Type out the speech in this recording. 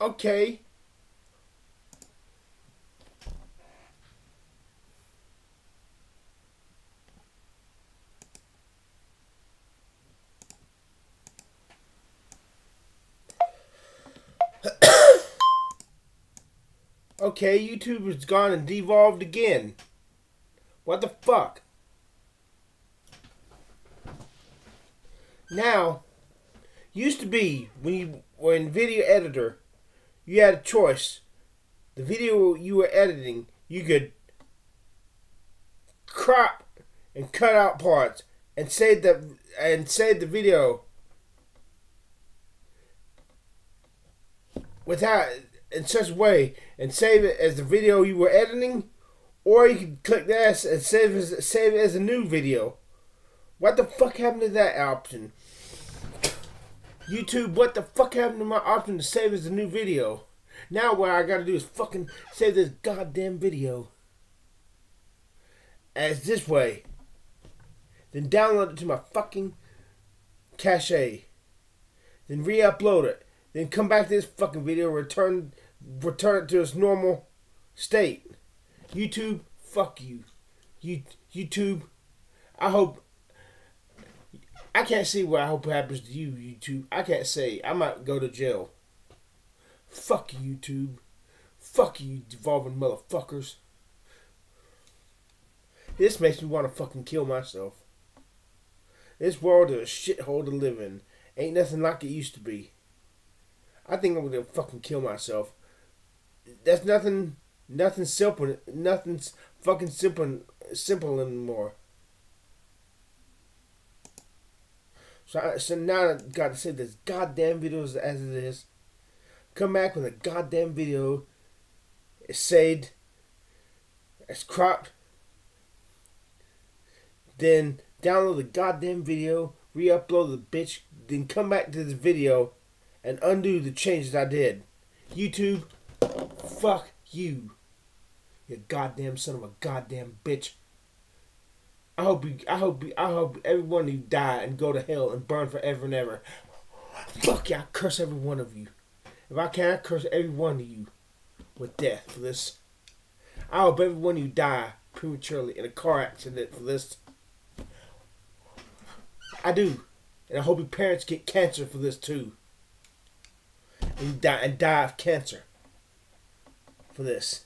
Okay. okay, YouTube has gone and devolved again. What the fuck? Now, used to be when you were in video editor, you had a choice. The video you were editing, you could crop and cut out parts and save the and save the video without in such a way and save it as the video you were editing, or you could click this and save as save it as a new video. What the fuck happened to that option? YouTube, what the fuck happened to my option to save as a new video? Now what I gotta do is fucking save this goddamn video as this way. Then download it to my fucking cache. Then re-upload it. Then come back to this fucking video, return return it to its normal state. YouTube, fuck you. You YouTube, I hope I can't see what I hope happens to you, YouTube. I can't say. I might go to jail. Fuck you, YouTube. Fuck you, devolving motherfuckers. This makes me want to fucking kill myself. This world is a shithole to live in. Ain't nothing like it used to be. I think I'm gonna fucking kill myself. That's nothing, nothing simple, nothing's fucking simple, simple anymore. So, so now I got to say this goddamn videos as it is. Come back with a goddamn video. It's saved. It's cropped. Then download the goddamn video. Re-upload the bitch. Then come back to this video and undo the changes I did. YouTube, fuck you. You goddamn son of a goddamn bitch. I hope you, I hope you, I hope every one of you die and go to hell and burn forever and ever. Fuck you, I curse every one of you. If I can, I curse every one of you with death for this. I hope every one of you die prematurely in a car accident for this. I do. And I hope your parents get cancer for this too. And die and die of cancer for this.